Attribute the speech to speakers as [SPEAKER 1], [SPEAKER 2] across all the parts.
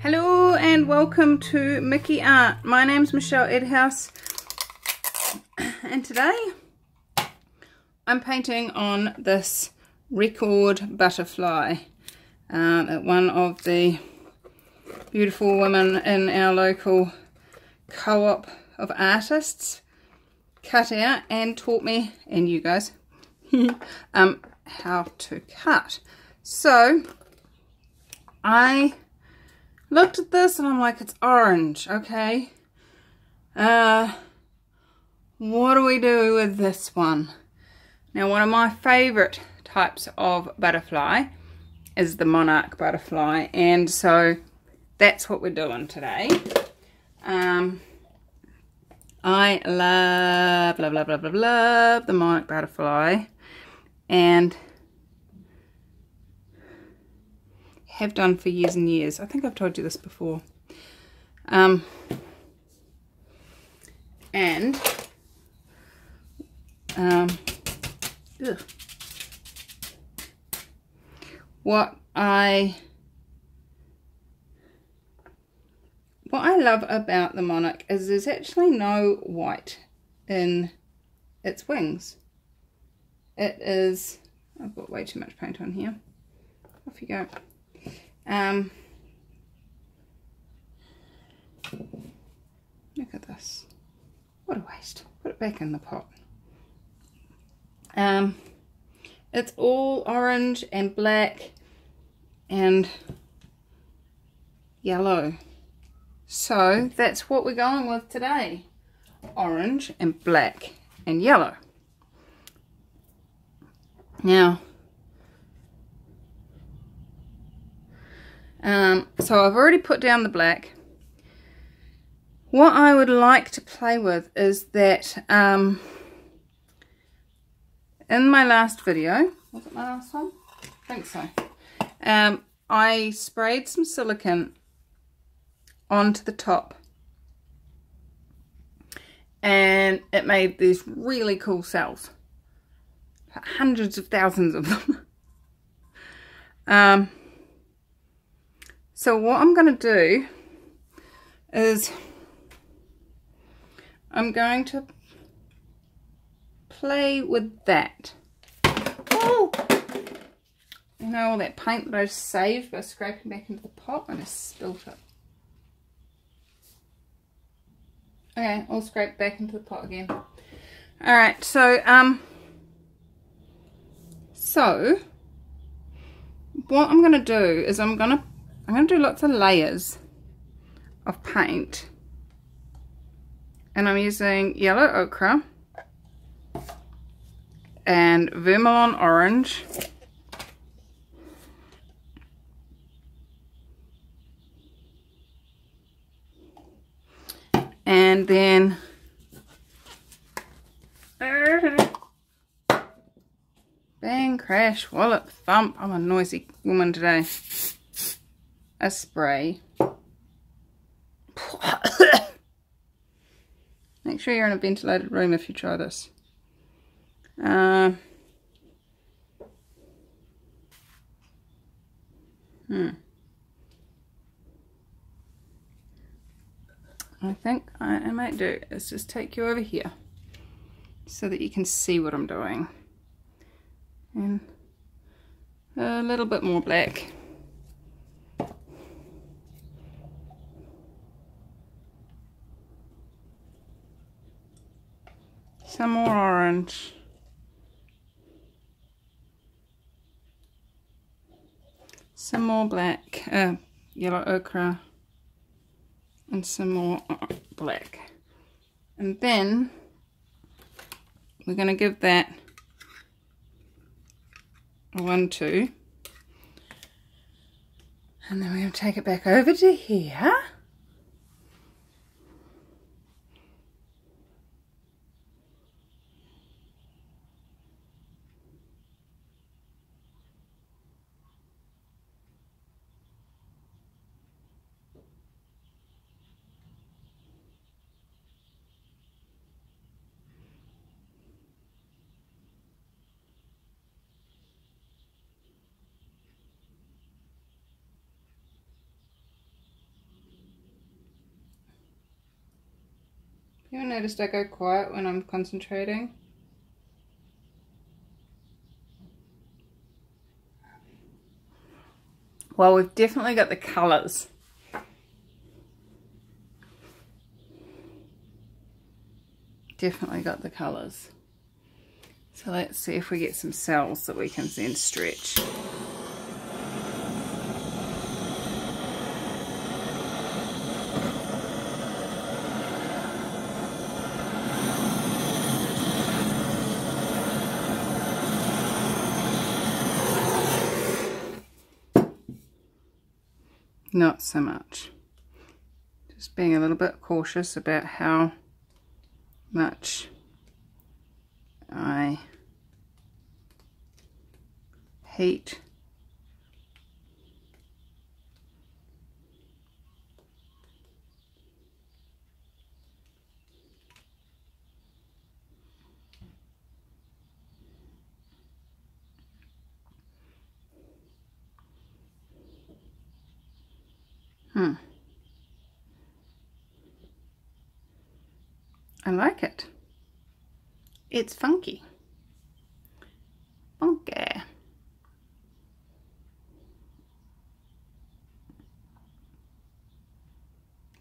[SPEAKER 1] Hello and welcome to McE Art. My name's Michelle Edhouse and today I'm painting on this record butterfly that one of the beautiful women in our local co-op of artists cut out and taught me, and you guys, um, how to cut. So I looked at this and I'm like, it's orange, okay? Uh, what do we do with this one? Now, one of my favorite types of butterfly is the monarch butterfly, and so that's what we're doing today. Um, I love, love, love, love, love, love the monarch butterfly, and have done for years and years. I think I've told you this before. Um, and um, what I what I love about the monarch is there's actually no white in its wings. It is, I've got way too much paint on here. Off you go. Um, look at this. What a waste. Put it back in the pot. Um, it's all orange and black and yellow. So that's what we're going with today. Orange and black and yellow. Now, Um, so I've already put down the black. What I would like to play with is that um, in my last video, was it my last one? I think so. Um, I sprayed some silicone onto the top and it made these really cool cells. Hundreds of thousands of them. um, so what I'm going to do is I'm going to play with that. Oh! You know all that paint that I saved by scraping back into the pot and I spilt it. Okay, I'll scrape back into the pot again. Alright, so, um, so, what I'm going to do is I'm going to I'm going to do lots of layers of paint. And I'm using yellow ochre and vermilion orange. And then bang, crash, wallop, thump. I'm a noisy woman today a spray. Make sure you're in a ventilated room if you try this. Uh, hmm. I think I, I might do is just take you over here so that you can see what I'm doing. And a little bit more black. Some more orange. Some more black, uh, yellow ochre, and some more black. And then we're going to give that a one, two. And then we're going to take it back over to here. You noticed I go quiet when I'm concentrating? Well, we've definitely got the colours. Definitely got the colours. So let's see if we get some cells that we can then stretch. Not so much. Just being a little bit cautious about how much I heat Hmm. I like it. It's funky. Funky.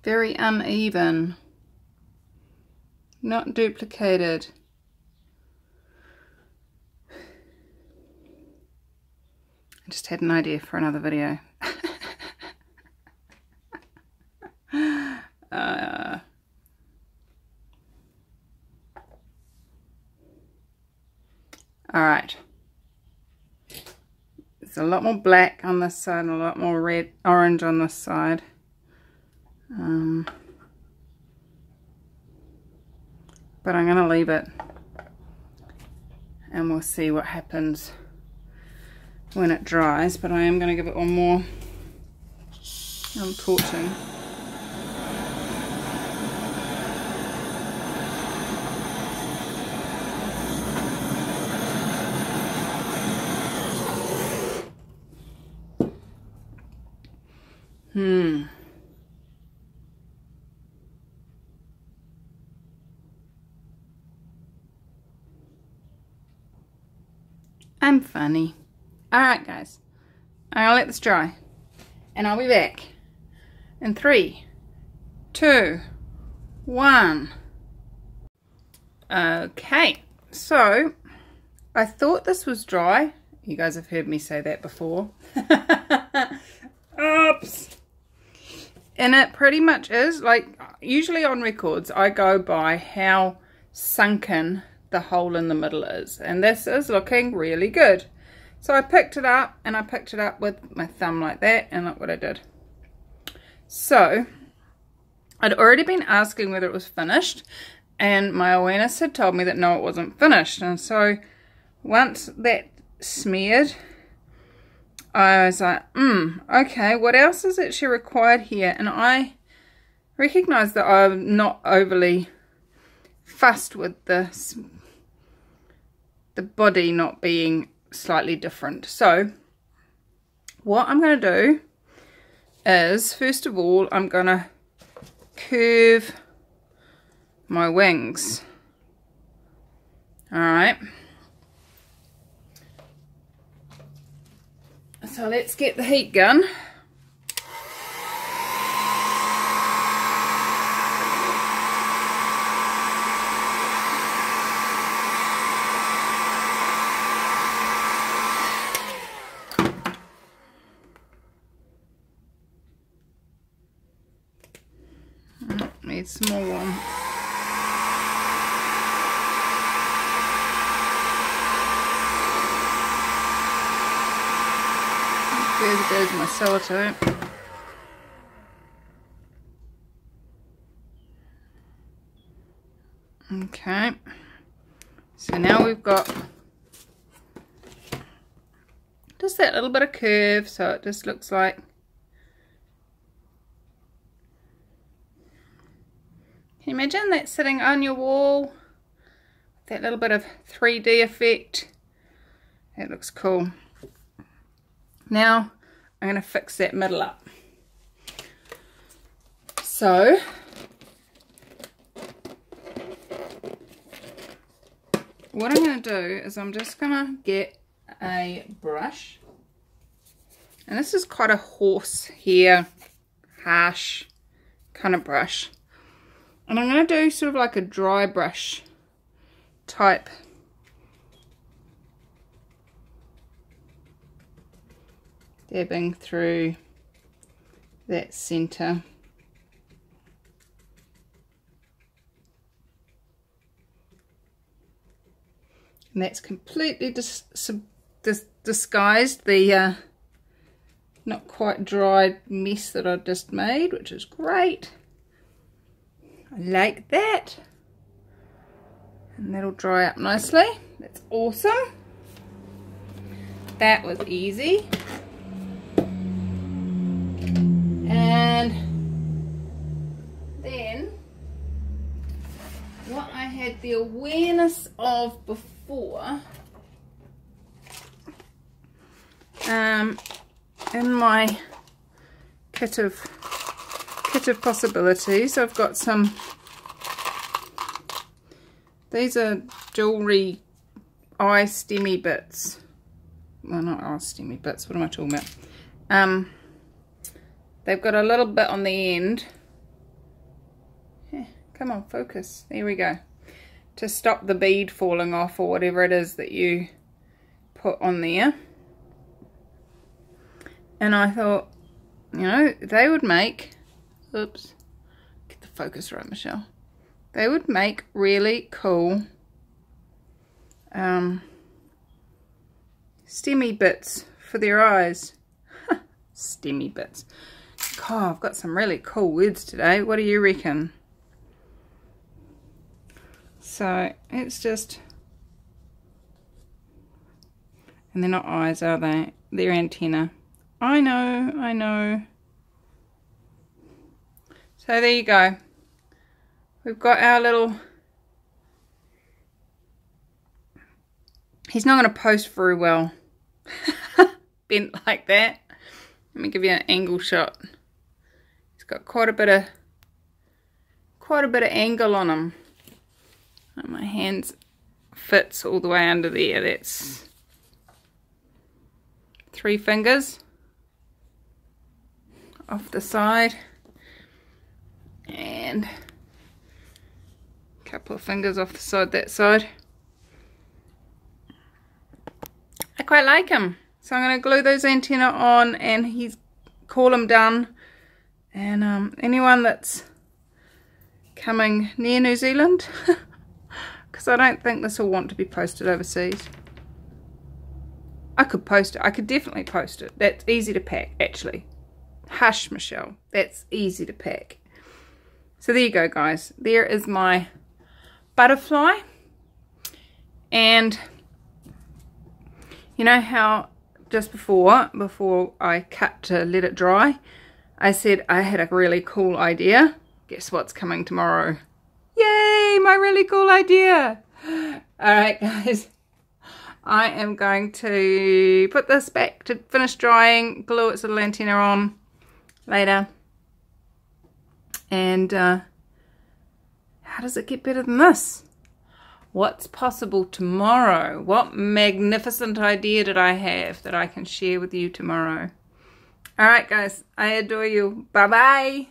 [SPEAKER 1] Very uneven. Not duplicated. I just had an idea for another video. Alright. There's a lot more black on this side and a lot more red, orange on this side. Um, but I'm going to leave it and we'll see what happens when it dries. But I am going to give it one more torching. Hmm. I'm funny. Alright guys, I'll let this dry and I'll be back in three, two, one. Okay, so I thought this was dry. You guys have heard me say that before. Oops and it pretty much is like usually on records I go by how sunken the hole in the middle is. And this is looking really good. So I picked it up and I picked it up with my thumb like that and look what I did. So I'd already been asking whether it was finished and my awareness had told me that no it wasn't finished. And so once that smeared I was like, hmm, okay, what else is actually required here? And I recognize that I'm not overly fussed with this, the body not being slightly different. So what I'm going to do is, first of all, I'm going to curve my wings. All right. So let's get the heat gun. Need some more one. There goes my sellotape. Okay, so now we've got just that little bit of curve so it just looks like Can you imagine that sitting on your wall? That little bit of 3D effect. That looks cool. Now I'm going to fix that middle up. So what I'm going to do is I'm just going to get a brush. And this is quite a horse hair, harsh kind of brush. And I'm going to do sort of like a dry brush type through that center. And that's completely dis dis disguised the uh, not quite dried mess that I just made, which is great. I like that. And that'll dry up nicely. That's awesome. That was easy. And then what I had the awareness of before um, in my kit of kit of possibilities I've got some these are jewelry eye stemmy bits. Well not eye stemmy bits what am I talking about? Um they've got a little bit on the end yeah, come on focus there we go to stop the bead falling off or whatever it is that you put on there and I thought, you know, they would make, oops, get the focus right, Michelle. They would make really cool um, stemmy bits for their eyes. stemmy bits. God, I've got some really cool words today. What do you reckon? So it's just, and they're not eyes, are they? They're antenna. I know, I know. So there you go. We've got our little... He's not going to post very well. Bent like that. Let me give you an angle shot. Got quite a bit of quite a bit of angle on them. And my hands fits all the way under there. That's three fingers off the side and a couple of fingers off the side that side I quite like him so I'm going to glue those antenna on and he's call him done and um, anyone that's coming near New Zealand because I don't think this will want to be posted overseas I could post it I could definitely post it that's easy to pack actually Hush, Michelle. That's easy to pack. So there you go, guys. There is my butterfly. And you know how just before, before I cut to let it dry, I said I had a really cool idea. Guess what's coming tomorrow? Yay, my really cool idea. All right, guys. I am going to put this back to finish drying, glue its little antenna on, later. And uh, how does it get better than this? What's possible tomorrow? What magnificent idea did I have that I can share with you tomorrow? All right, guys. I adore you. Bye-bye.